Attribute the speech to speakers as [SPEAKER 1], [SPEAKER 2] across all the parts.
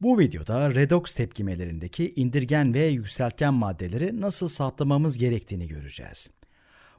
[SPEAKER 1] Bu videoda redoks tepkimelerindeki indirgen ve yükseltgen maddeleri nasıl saptamamız gerektiğini göreceğiz.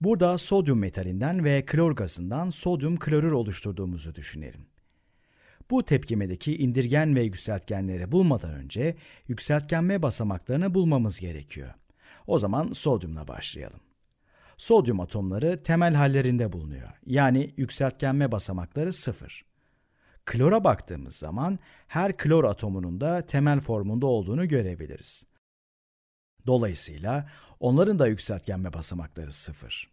[SPEAKER 1] Burada sodyum metalinden ve klor gazından sodyum klorür oluşturduğumuzu düşünelim. Bu tepkimedeki indirgen ve yükseltgenleri bulmadan önce yükseltgenme basamaklarını bulmamız gerekiyor. O zaman sodyumla başlayalım. Sodyum atomları temel hallerinde bulunuyor. Yani yükseltgenme basamakları sıfır. Klora baktığımız zaman her klor atomunun da temel formunda olduğunu görebiliriz. Dolayısıyla onların da yükseltgenme basamakları sıfır.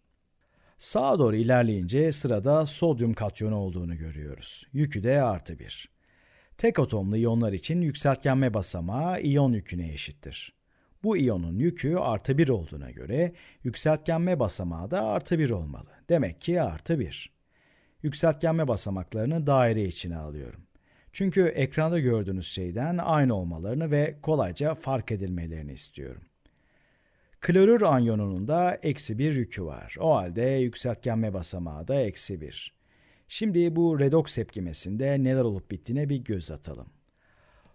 [SPEAKER 1] Sağa doğru ilerleyince sırada sodyum katyonu olduğunu görüyoruz. Yükü de artı bir. Tek atomlu iyonlar için yükseltgenme basamağı iyon yüküne eşittir. Bu iyonun yükü artı bir olduğuna göre yükseltgenme basamağı da artı bir olmalı. Demek ki artı bir. Yükseltgenme basamaklarını daire içine alıyorum. Çünkü ekranda gördüğünüz şeyden aynı olmalarını ve kolayca fark edilmelerini istiyorum. Klorür anyonunun da eksi bir yükü var. O halde yükseltgenme basamağı da eksi bir. Şimdi bu redoks tepkimesinde neler olup bittiğine bir göz atalım.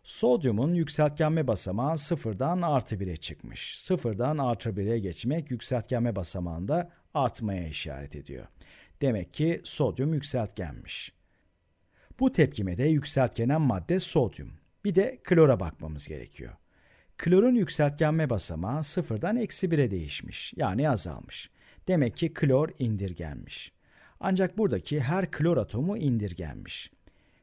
[SPEAKER 1] Sodyumun yükseltgenme basamağı sıfırdan artı 1'e çıkmış. Sıfırdan artı 1'e geçmek yükseltgenme basamağında artmaya işaret ediyor. Demek ki sodyum yükseltgenmiş. Bu tepkimede yükseltgenen madde sodyum. Bir de klora bakmamız gerekiyor. Klorun yükseltgenme basamağı sıfırdan eksi 1'e değişmiş. Yani azalmış. Demek ki klor indirgenmiş. Ancak buradaki her klor atomu indirgenmiş.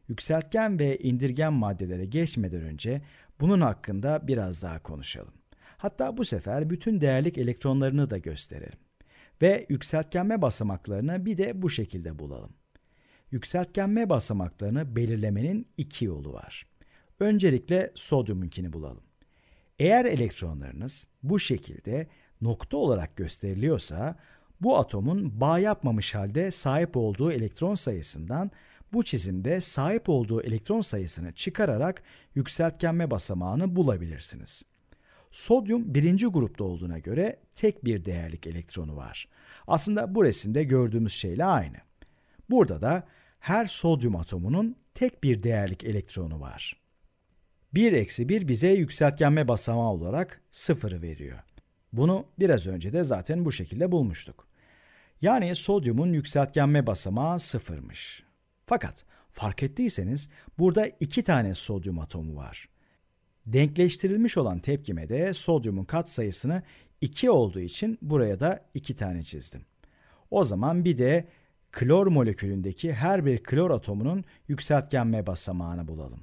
[SPEAKER 1] Yükseltgen ve indirgen maddelere geçmeden önce bunun hakkında biraz daha konuşalım. Hatta bu sefer bütün değerlik elektronlarını da gösterelim. Ve yükseltgenme basamaklarını bir de bu şekilde bulalım. Yükseltgenme basamaklarını belirlemenin iki yolu var. Öncelikle sodyumunkini bulalım. Eğer elektronlarınız bu şekilde nokta olarak gösteriliyorsa, bu atomun bağ yapmamış halde sahip olduğu elektron sayısından bu çizimde sahip olduğu elektron sayısını çıkararak yükseltgenme basamağını bulabilirsiniz. Sodyum birinci grupta olduğuna göre tek bir değerlik elektronu var. Aslında bu resimde gördüğümüz şeyle aynı. Burada da her sodyum atomunun tek bir değerlik elektronu var. 1 eksi 1 bize yükseltgenme basamağı olarak 0'ı veriyor. Bunu biraz önce de zaten bu şekilde bulmuştuk. Yani sodyumun yükseltgenme basamağı 0'mış. Fakat fark ettiyseniz burada iki tane sodyum atomu var. Denkleştirilmiş olan tepkimede sodyumun kat sayısını 2 olduğu için buraya da 2 tane çizdim. O zaman bir de klor molekülündeki her bir klor atomunun yükseltgenme basamağını bulalım.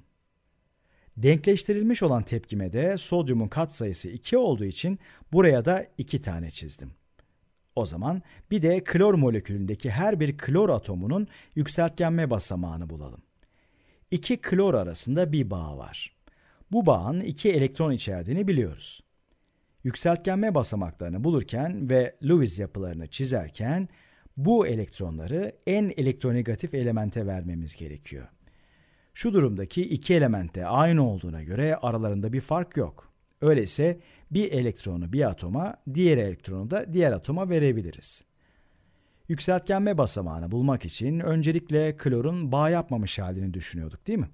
[SPEAKER 1] Denkleştirilmiş olan tepkimede sodyumun katsayısı 2 olduğu için buraya da 2 tane çizdim. O zaman bir de klor molekülündeki her bir klor atomunun yükseltgenme basamağını bulalım. İki klor arasında bir bağ var. Bu bağın iki elektron içerdiğini biliyoruz. Yükseltgenme basamaklarını bulurken ve Lewis yapılarını çizerken bu elektronları en elektronegatif elemente vermemiz gerekiyor. Şu durumdaki iki elemente aynı olduğuna göre aralarında bir fark yok. Öyleyse bir elektronu bir atoma, diğer elektronu da diğer atoma verebiliriz. Yükseltgenme basamağını bulmak için öncelikle klorun bağ yapmamış halini düşünüyorduk değil mi?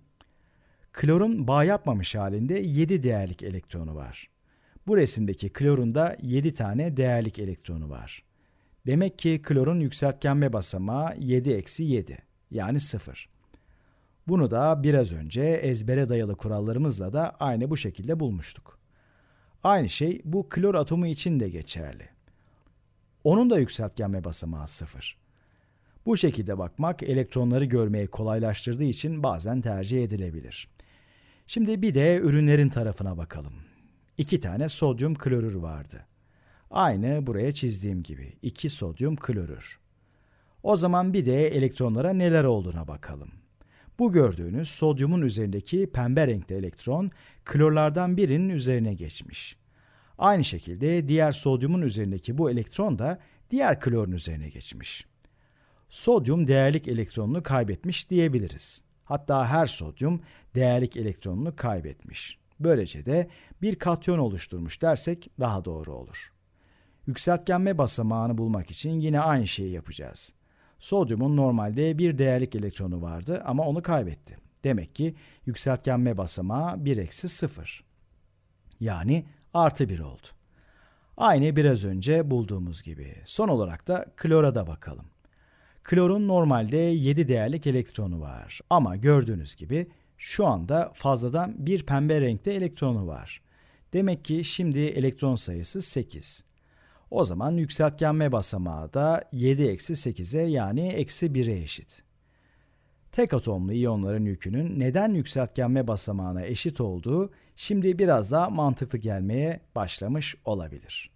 [SPEAKER 1] Klorun bağ yapmamış halinde 7 değerlik elektronu var. Bu resimdeki klorun da 7 tane değerlik elektronu var. Demek ki klorun yükseltgenme basamağı 7 eksi 7 yani 0. Bunu da biraz önce ezbere dayalı kurallarımızla da aynı bu şekilde bulmuştuk. Aynı şey bu klor atomu için de geçerli. Onun da yükseltgenme basamağı 0. Bu şekilde bakmak elektronları görmeyi kolaylaştırdığı için bazen tercih edilebilir. Şimdi bir de ürünlerin tarafına bakalım. İki tane sodyum klorür vardı. Aynı buraya çizdiğim gibi. iki sodyum klorür. O zaman bir de elektronlara neler olduğuna bakalım. Bu gördüğünüz sodyumun üzerindeki pembe renkli elektron klorlardan birinin üzerine geçmiş. Aynı şekilde diğer sodyumun üzerindeki bu elektron da diğer klorun üzerine geçmiş. Sodyum değerlik elektronunu kaybetmiş diyebiliriz. Hatta her sodyum değerlik elektronunu kaybetmiş. Böylece de bir katyon oluşturmuş dersek daha doğru olur. Yükseltgenme basamağını bulmak için yine aynı şeyi yapacağız. Sodyumun normalde bir değerlik elektronu vardı ama onu kaybetti. Demek ki yükseltgenme basamağı 1 eksi 0. Yani artı 1 oldu. Aynı biraz önce bulduğumuz gibi. Son olarak da klora da bakalım. Klorun normalde 7 değerlik elektronu var. Ama gördüğünüz gibi şu anda fazladan bir pembe renkte elektronu var. Demek ki şimdi elektron sayısı 8. O zaman yükseltgenme basamağı da 7 eksi 8'e yani eksi 1'e eşit. Tek atomlu iyonların yükünün neden yükseltgenme basamağına eşit olduğu şimdi biraz daha mantıklı gelmeye başlamış olabilir.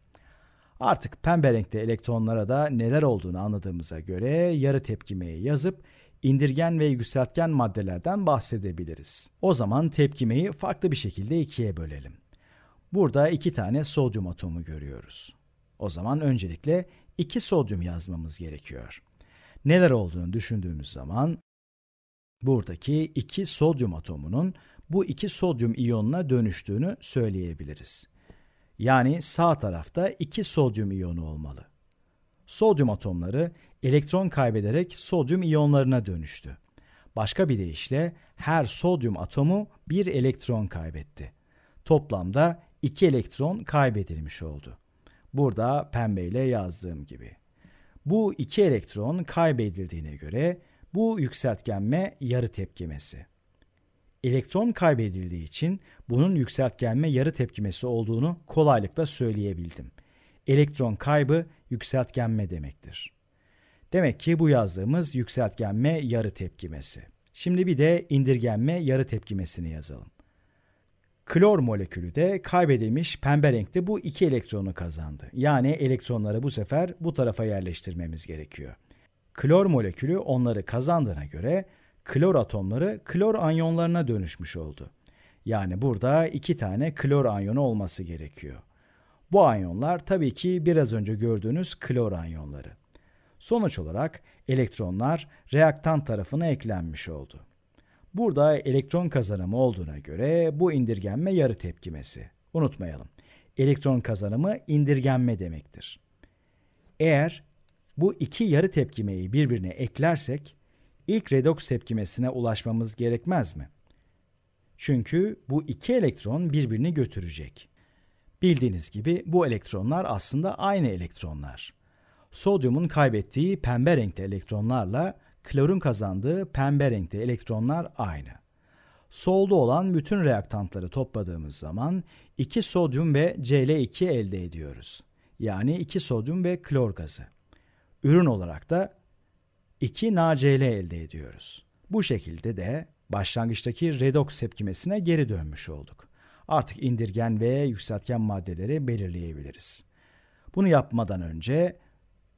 [SPEAKER 1] Artık pembe renkte elektronlara da neler olduğunu anladığımıza göre yarı tepkimeyi yazıp indirgen ve yükseltgen maddelerden bahsedebiliriz. O zaman tepkimeyi farklı bir şekilde ikiye bölelim. Burada iki tane sodyum atomu görüyoruz. O zaman öncelikle iki sodyum yazmamız gerekiyor. Neler olduğunu düşündüğümüz zaman buradaki iki sodyum atomunun bu iki sodyum iyonuna dönüştüğünü söyleyebiliriz. Yani sağ tarafta iki sodyum iyonu olmalı. Sodyum atomları elektron kaybederek sodyum iyonlarına dönüştü. Başka bir deyişle her sodyum atomu bir elektron kaybetti. Toplamda iki elektron kaybedilmiş oldu. Burada pembeyle yazdığım gibi. Bu iki elektron kaybedildiğine göre bu yükseltgenme yarı tepkimesi. Elektron kaybedildiği için bunun yükseltgenme yarı tepkimesi olduğunu kolaylıkla söyleyebildim. Elektron kaybı yükseltgenme demektir. Demek ki bu yazdığımız yükseltgenme yarı tepkimesi. Şimdi bir de indirgenme yarı tepkimesini yazalım. Klor molekülü de kaybedilmiş pembe renkte bu iki elektronu kazandı. Yani elektronları bu sefer bu tarafa yerleştirmemiz gerekiyor. Klor molekülü onları kazandığına göre klor atomları klor anyonlarına dönüşmüş oldu. Yani burada iki tane klor anyonu olması gerekiyor. Bu anyonlar tabii ki biraz önce gördüğünüz klor anyonları. Sonuç olarak elektronlar reaktan tarafına eklenmiş oldu. Burada elektron kazanımı olduğuna göre bu indirgenme yarı tepkimesi. Unutmayalım. Elektron kazanımı indirgenme demektir. Eğer bu iki yarı tepkimeyi birbirine eklersek ilk redoks tepkimesine ulaşmamız gerekmez mi? Çünkü bu iki elektron birbirini götürecek. Bildiğiniz gibi bu elektronlar aslında aynı elektronlar. Sodyumun kaybettiği pembe renkte elektronlarla klorun kazandığı pembe renkte elektronlar aynı. Solda olan bütün reaktantları topladığımız zaman 2 sodyum ve Cl2 elde ediyoruz. Yani 2 sodyum ve klor gazı. Ürün olarak da 2 NaCl elde ediyoruz. Bu şekilde de başlangıçtaki redoks tepkimesine geri dönmüş olduk. Artık indirgen ve yükseltgen maddeleri belirleyebiliriz. Bunu yapmadan önce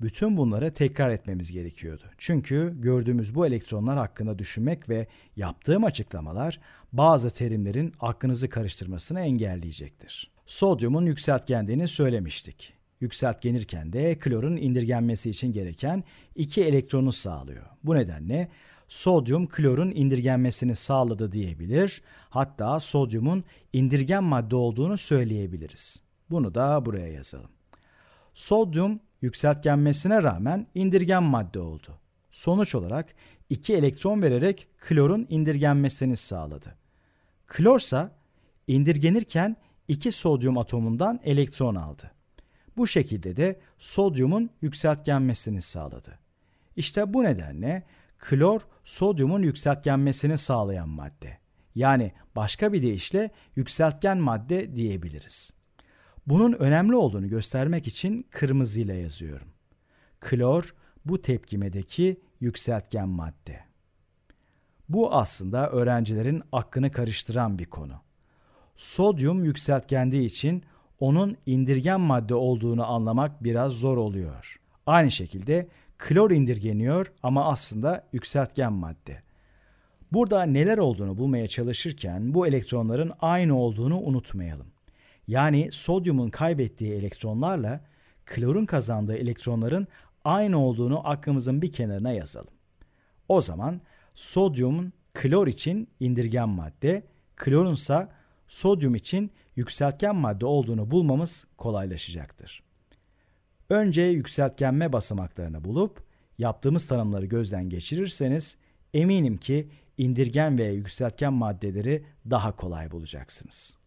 [SPEAKER 1] bütün bunları tekrar etmemiz gerekiyordu. Çünkü gördüğümüz bu elektronlar hakkında düşünmek ve yaptığım açıklamalar bazı terimlerin aklınızı karıştırmasını engelleyecektir. Sodyumun yükseltgendiğini söylemiştik. Yükseltgenirken de klorun indirgenmesi için gereken iki elektronu sağlıyor. Bu nedenle sodyum klorun indirgenmesini sağladı diyebilir. Hatta sodyumun indirgen madde olduğunu söyleyebiliriz. Bunu da buraya yazalım. Sodyum yükseltgenmesine rağmen indirgen madde oldu. Sonuç olarak iki elektron vererek klorun indirgenmesini sağladı. Klorsa indirgenirken iki sodyum atomundan elektron aldı. Bu şekilde de sodyumun yükseltgenmesini sağladı. İşte bu nedenle klor sodyumun yükseltgenmesini sağlayan madde. Yani başka bir deyişle yükseltgen madde diyebiliriz. Bunun önemli olduğunu göstermek için kırmızıyla yazıyorum. Klor bu tepkimedeki yükseltgen madde. Bu aslında öğrencilerin aklını karıştıran bir konu. Sodyum yükseltgendiği için onun indirgen madde olduğunu anlamak biraz zor oluyor. Aynı şekilde klor indirgeniyor ama aslında yükseltgen madde. Burada neler olduğunu bulmaya çalışırken bu elektronların aynı olduğunu unutmayalım. Yani sodyumun kaybettiği elektronlarla klorun kazandığı elektronların aynı olduğunu aklımızın bir kenarına yazalım. O zaman sodyumun klor için indirgen madde, klorunsa sodyum için yükseltgen madde olduğunu bulmamız kolaylaşacaktır. Önce yükseltgenme basamaklarını bulup yaptığımız tanımları gözden geçirirseniz eminim ki indirgen ve yükseltgen maddeleri daha kolay bulacaksınız.